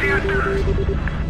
Theater.